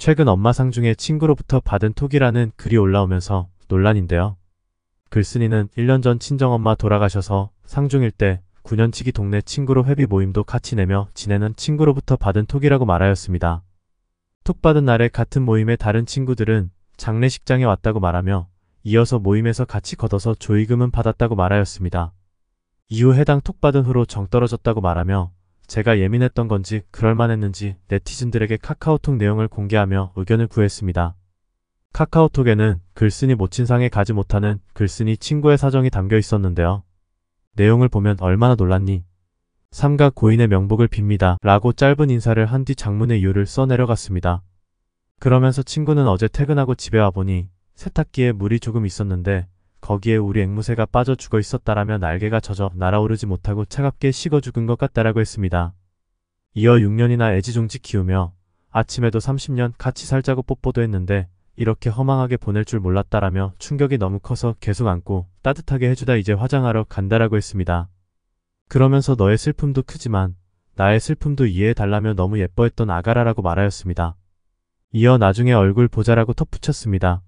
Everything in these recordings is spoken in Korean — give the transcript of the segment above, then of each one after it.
최근 엄마 상 중에 친구로부터 받은 톡이라는 글이 올라오면서 논란인데요. 글쓴이는 1년 전 친정엄마 돌아가셔서 상중일 때 9년치기 동네 친구로 회비 모임도 같이 내며 지내는 친구로부터 받은 톡이라고 말하였습니다. 톡 받은 날에 같은 모임의 다른 친구들은 장례식장에 왔다고 말하며 이어서 모임에서 같이 걷어서 조의금은 받았다고 말하였습니다. 이후 해당 톡 받은 후로 정 떨어졌다고 말하며 제가 예민했던 건지 그럴만했는지 네티즌들에게 카카오톡 내용을 공개하며 의견을 구했습니다. 카카오톡에는 글쓴이 모친상에 가지 못하는 글쓴이 친구의 사정이 담겨 있었는데요. 내용을 보면 얼마나 놀랐니? 삼가 고인의 명복을 빕니다. 라고 짧은 인사를 한 뒤 장문의 이유를 써 내려갔습니다. 그러면서 친구는 어제 퇴근하고 집에 와보니 세탁기에 물이 조금 있었는데 거기에 우리 앵무새가 빠져 죽어 있었다라며 날개가 젖어 날아오르지 못하고 차갑게 식어 죽은 것 같다라고 했습니다. 이어 6년이나 애지중지 키우며 아침에도 30년 같이 살자고 뽀뽀도 했는데 이렇게 허망하게 보낼 줄 몰랐다라며 충격이 너무 커서 계속 안고 따뜻하게 해주다 이제 화장하러 간다라고 했습니다. 그러면서 너의 슬픔도 크지만 나의 슬픔도 이해해달라며 너무 예뻐했던 아가라라고 말하였습니다. 이어 나중에 얼굴 보자라고 덧붙였습니다.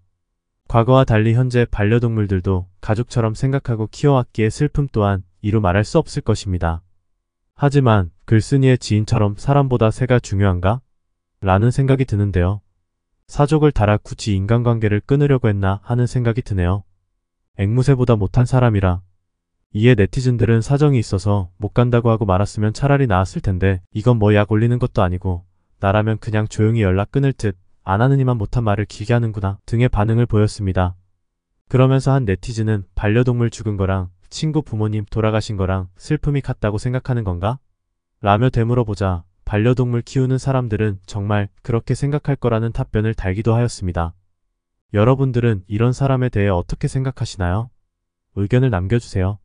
과거와 달리 현재 반려동물들도 가족처럼 생각하고 키워왔기에 슬픔 또한 이루 말할 수 없을 것입니다. 하지만 글쓴이의 지인처럼 사람보다 새가 중요한가? 라는 생각이 드는데요. 사족을 달아 굳이 인간관계를 끊으려고 했나 하는 생각이 드네요. 앵무새보다 못한 사람이라. 이에 네티즌들은 사정이 있어서 못 간다고 하고 말았으면 차라리 나았을 텐데 이건 뭐 약 올리는 것도 아니고 나라면 그냥 조용히 연락 끊을 듯 안 하느니만 못한 말을 길게 하는구나 등의 반응을 보였습니다. 그러면서 한 네티즌은 반려동물 죽은 거랑 친구 부모님 돌아가신 거랑 슬픔이 같다고 생각하는 건가? 라며 되물어보자 반려동물 키우는 사람들은 정말 그렇게 생각할 거라는 답변을 달기도 하였습니다. 여러분들은 이런 사람에 대해 어떻게 생각하시나요? 의견을 남겨주세요.